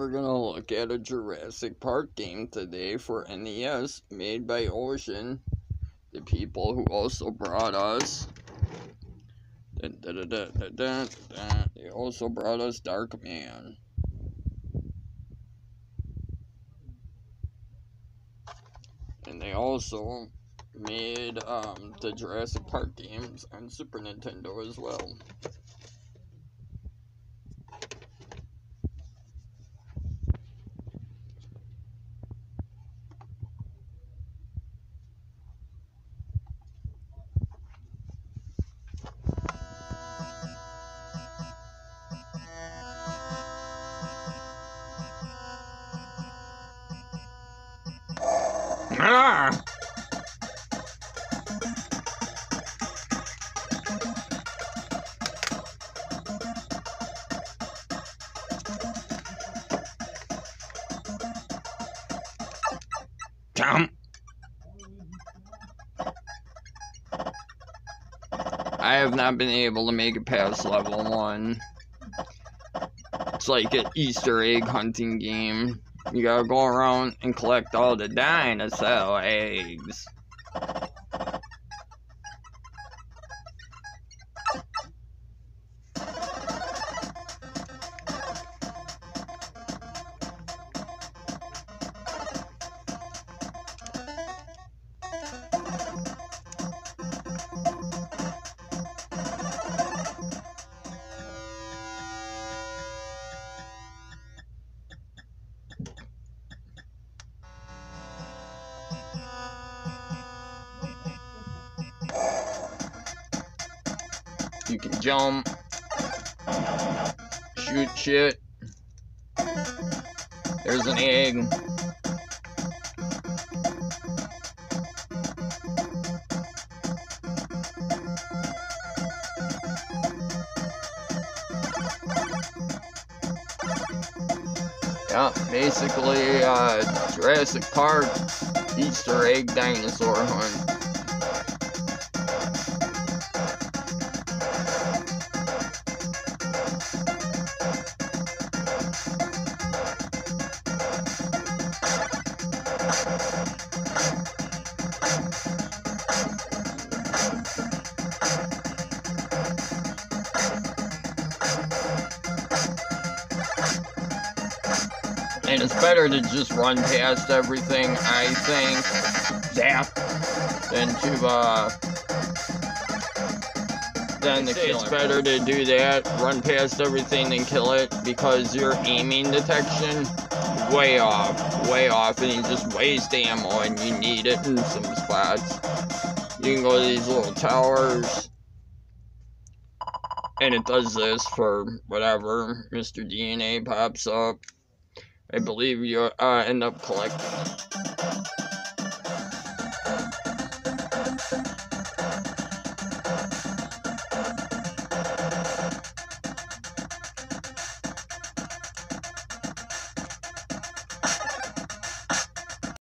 We're gonna look at a Jurassic Park game today for NES made by Ocean, the people who also brought us. Dun, dun, dun, they also brought us Darkman. And they also made um, the Jurassic Park games on Super Nintendo as well. Ah! Jump. I have not been able to make it past level one. It's like an Easter egg hunting game. You gotta go around and collect all the dinosaur eggs. You can jump, shoot shit. There's an egg. Yeah, basically, uh, Jurassic Park Easter egg dinosaur hunt. And it's better to just run past everything, I think, zap, than to, uh, then it's better to do that, run past everything and kill it, because your aiming detection, way off, way off, and you just waste ammo, and you need it in some spots. You can go to these little towers, and it does this for whatever, Mr. DNA pops up. I believe you uh, end up collecting.